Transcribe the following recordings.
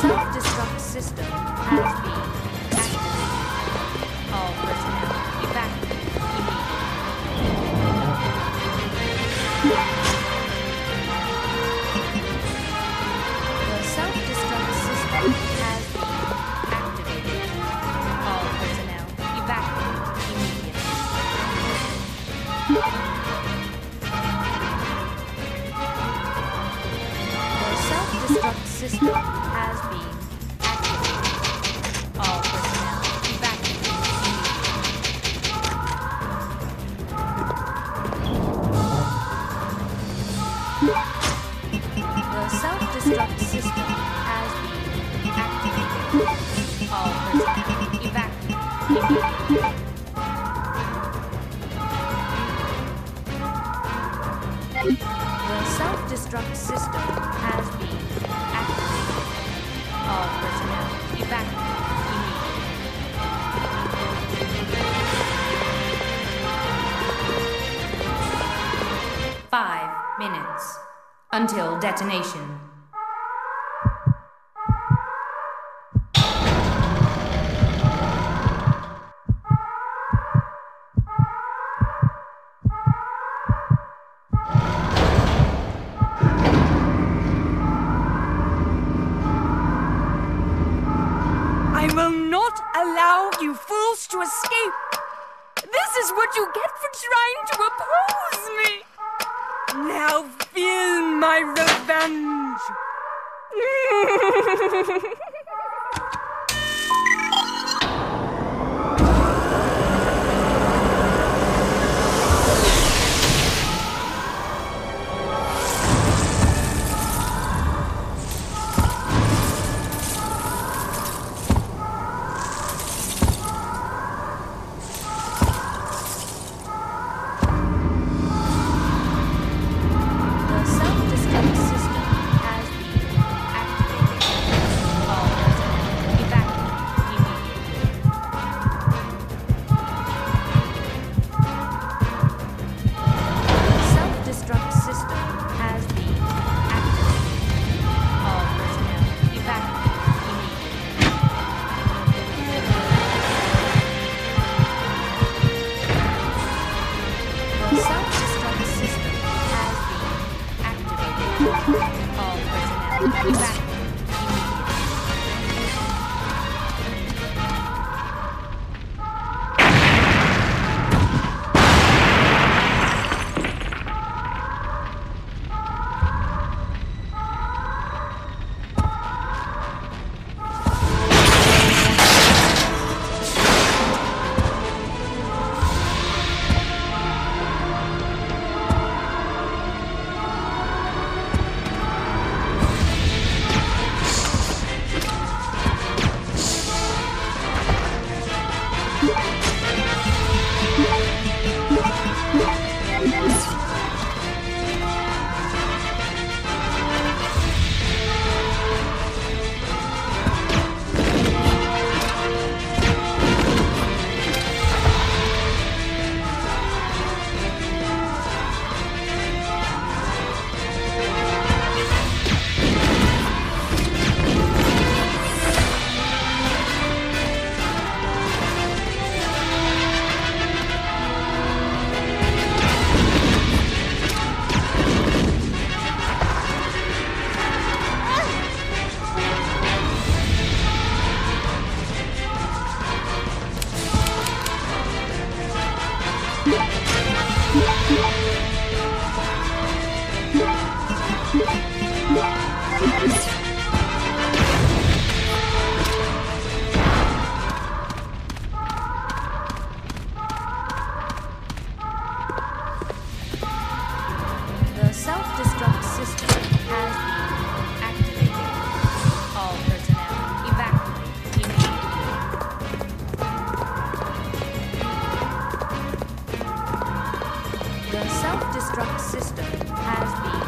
Self-destruct system has been System has been The self-destruct system has been activated. The self-destruct system has all personnel. Five minutes until detonation. escape. This is what you get for trying to oppose me. Now feel my revenge. The self-destruct system has been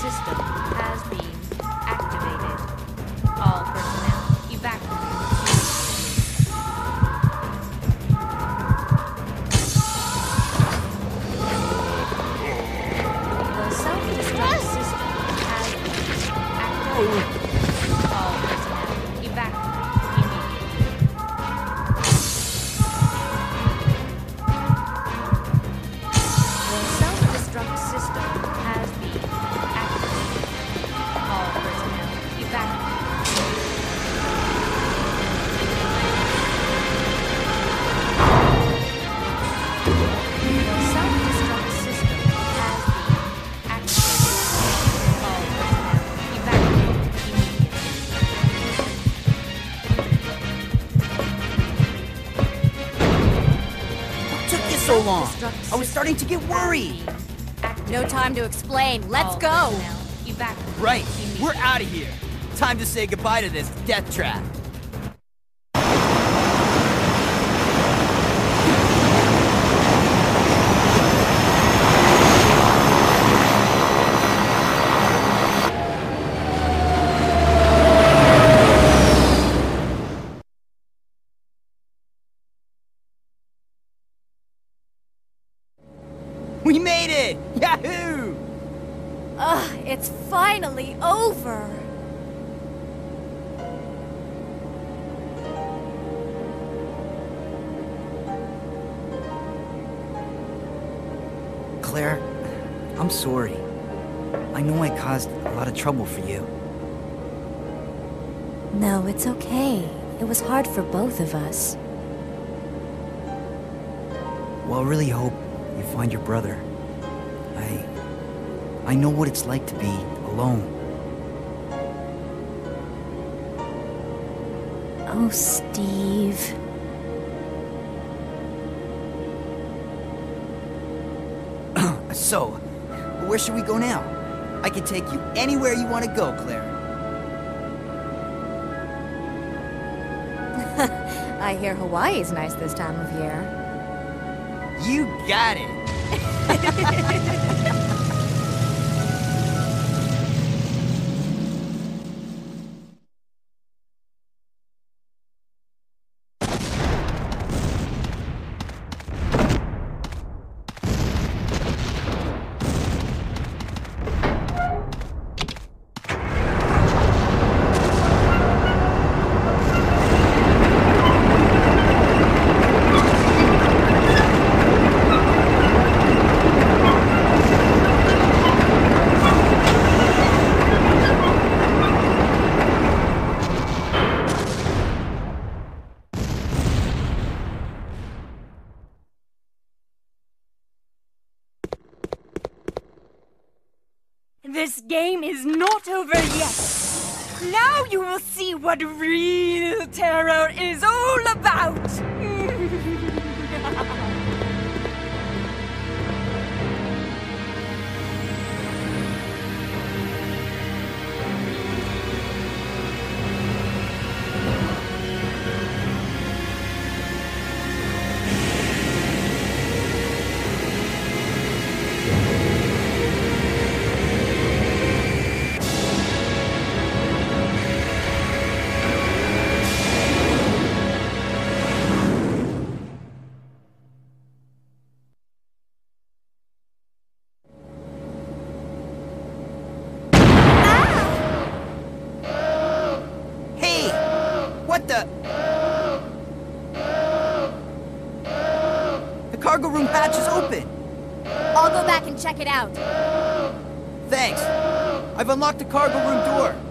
system. I was starting to get worried. No time to explain. Let's oh, go. Right, we're out of here. Time to say goodbye to this death trap. We made it! Yahoo! Ugh, it's finally over. Claire, I'm sorry. I know I caused a lot of trouble for you. No, it's okay. It was hard for both of us. Well, I really hope you find your brother. I... I know what it's like to be alone. Oh, Steve. So, where should we go now? I can take you anywhere you want to go, Claire. I hear Hawaii's nice this time of year. You got it. Now you will see what real terror is all about. Out. Thanks. I've unlocked the cargo room door.